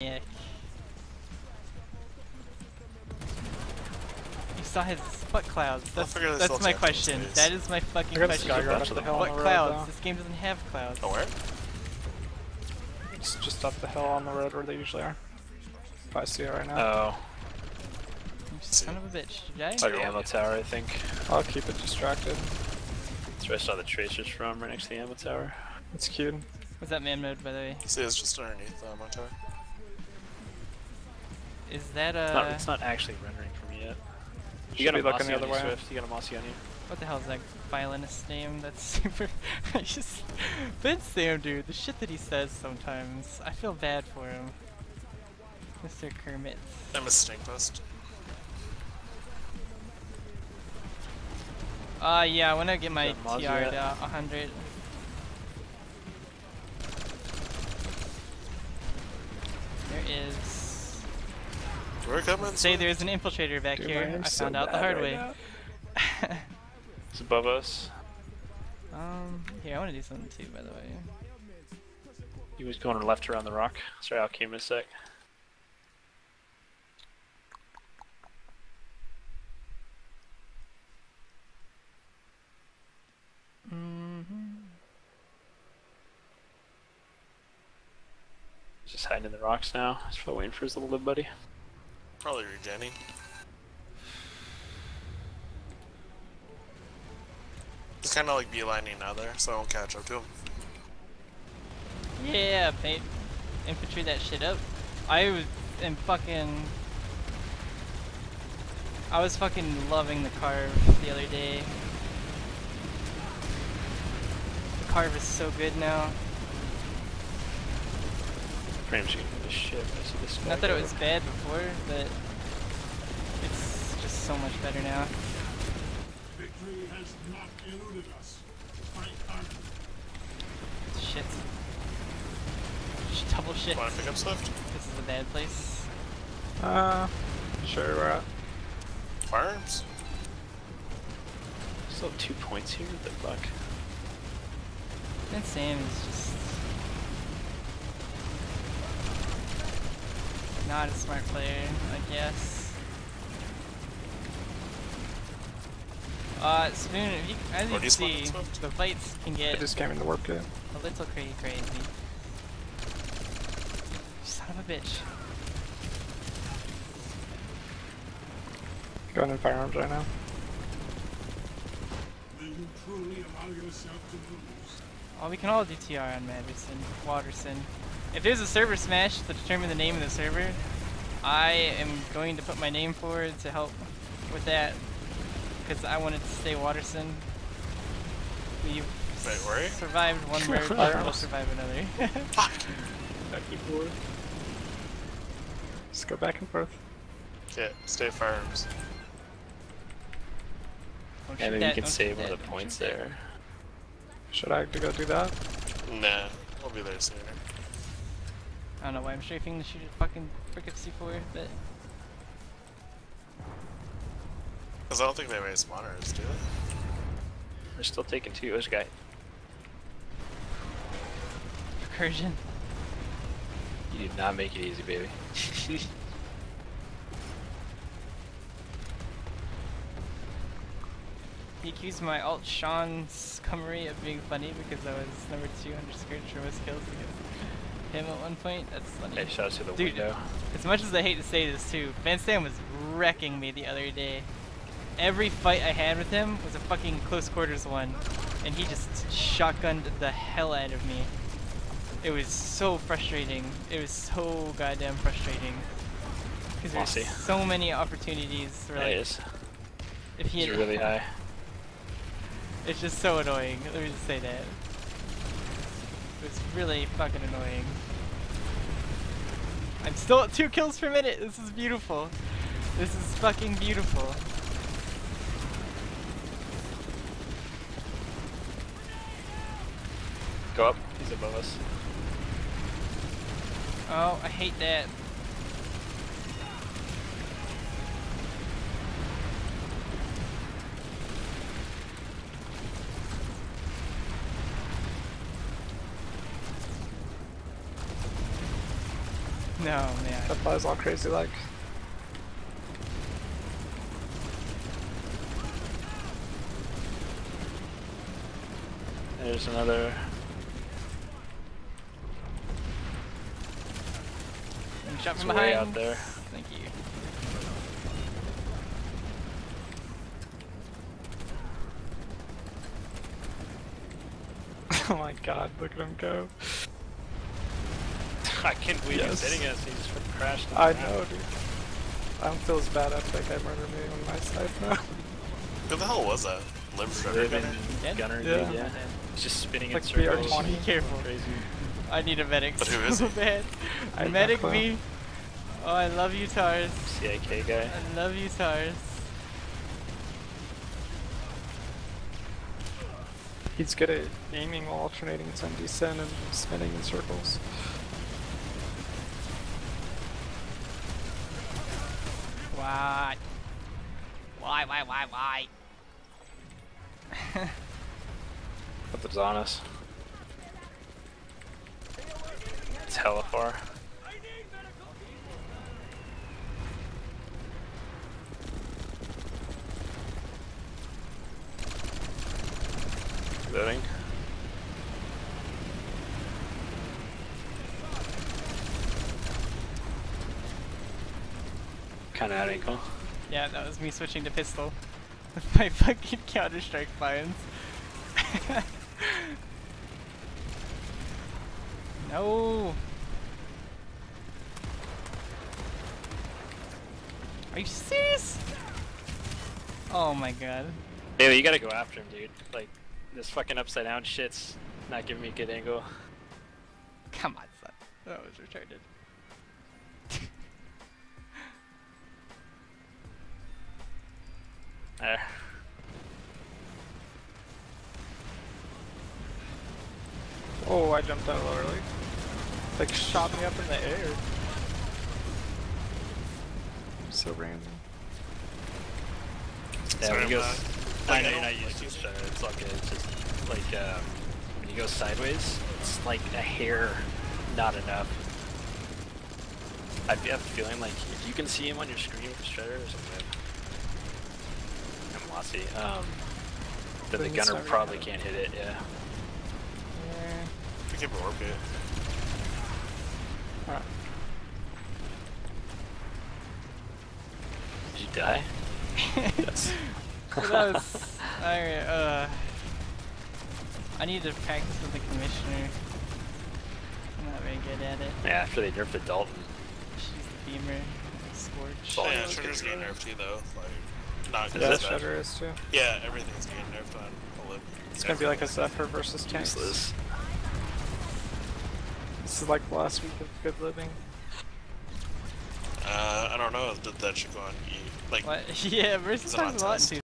maniac. You saw his what clouds? That's, that's my question. That is my fucking I question. Skyguard bunch up of the hill on What clouds? though. This game doesn't have clouds. Oh, where? It's just up the hill on the road where they usually are. If I see it right now, Oh, You son of a bitch. Did by I? the ammo tower, I think. I'll keep it distracted. That's where I saw the tracers from, right next to the ammo tower. It's cute. Was that man mode by the way? See, it's just underneath uh, the ammo tower. Is that It's not, uh? it's not actually rendering for me yet. Should You got be a looking Mossy the other way. Swift. You got a Mossy on you. What the hell is that violinist's name? That's super. I just. Ben Sam, dude, the shit that he says sometimes. I feel bad for him. Mr. Kermit. I missed stink post. Uh, yeah, I want to get my TR yet? to 100. There is. We're coming. Say there's an infiltrator back Dude, here. I am I so found out the hard right way. It's above us. um, here, I want to do something too, by the way. He was going left around the rock. Sorry, I'll came in a sec. He's just hiding in the rocks now. He's probably waiting for his little lib buddy. Probably regenning. He's kind of like beelining now there, so I won't catch up to him. Yeah, paint infantry that shit up. I was am fucking. I was fucking loving the Carv the other day. The Carv is so good now. Pretty much gonna the shit. I see this Not that it was bad before, but it's just so much better now. Victory has not eluded us. Fight hard. Shit. Sh- Double shit. Want to pick up Swift? This is a bad place. Uh, sure we're at. Firearms? Still have two points here. What the fuck? And Sam is just not a smart player, I guess. Uh, Spoon, if you, as you can you see, the fights can get I get just came in to work it. a little crazy crazy. Son of a bitch. Going in firearms right now. Will you truly allow yourself to lose? Well, we can all do TR on Mattherson, Waterson. If there's a server smash to determine the name of the server, I am going to put my name forward to help with that because I wanted to stay Waterson. We've Wait, where you? survived one merge, we'll survive another. Fuck! Back and forth. Just go back and forth. Okay, stay firearms. Don't Yeah, shoot that, we can don't save shoot one of the points there. Should I have to go do that? Nah, we'll be there sooner. I don't know why I'm strafing to shoot a fucking frickin' C4, but Because I don't think they have any spawners, do they? They're still taking two. There's a guy. recursion. You did not make it easy, baby. He accused my alt Sean Scummery of being funny because I was number two underscore for most kills against him at one point. That's funny. Hey, shout out to the Dude, window. As much as I hate to say this too, Van Stam was wrecking me the other day. Every fight I had with him was a fucking close quarters one, and he just shotgunned the hell out of me. It was so frustrating. It was so goddamn frustrating. Because there's Mossy. so many opportunities There like, if he had, really high. it's just so annoying. Let me just say that. It was really fucking annoying. I'm still at two kills per minute. This is beautiful. This is fucking beautiful. Go up. He's above us. Oh, I hate that. No, man. That flies all crazy like. There's another. Shot from behind. out there. Thank you. oh my god, look at him go. I can't believe Yes. he's hitting us. He just fucking crashed. I know, dude. I don't feel as bad after that guy murdered me on my side now. Who the hell was that? Live Shredder Living gunner? Gunner, Yeah. dude, yeah. He's just spinning Like in circles. BR20. Be careful. Crazy. I need a medic But who is so he? bad. I medic me. Oh, I love you, Tars. CIK guy. I love you, Tars. He's good at aiming while alternating some descent and spinning in circles. What? Why, why, why, why? The on us. It's hella far. Loading. Kinda at ankle. Yeah, that was me switching to pistol. With my fucking Counter Strike finds. no. Are you serious? Oh my god. Bailey, you gotta go after him, dude. Like, this fucking upside down shit's not giving me a good angle. Come on, son. That was retarded. There. Oh, I jumped out a little early. Like shot me up in the air. So random. Yeah, Sorry, when you go. I'm s- not- I know like, I you're not don't used to like it, Shutter. It's all good. It's just like um, when you go sideways, it's like a hair, not enough. I have a feeling like if you can see him on your screen with Shredder or something, I'm. Um, then the gunner probably gonna- can't hit it. Yeah. Yeah. We keep it warp it. Alright. Did you die? Yes. So that was. Alright, uh. I need to practice with the commissioner. I'm not very good at it. Yeah. After they nerfed the Dalton. She's the beamer. Scorch. Oh, yeah, yeah, Shredder's getting nerfed too though. Like, not Is Yeah, good. that that Shredder is too. Yeah, everything's getting nerfed on Olymp. It's gonna be like a Zephyr versus tanks. Useless. This is like the last week of good living. Uh, I don't know. That, that should go on E. Like, What? yeah, versus Is times a lot too.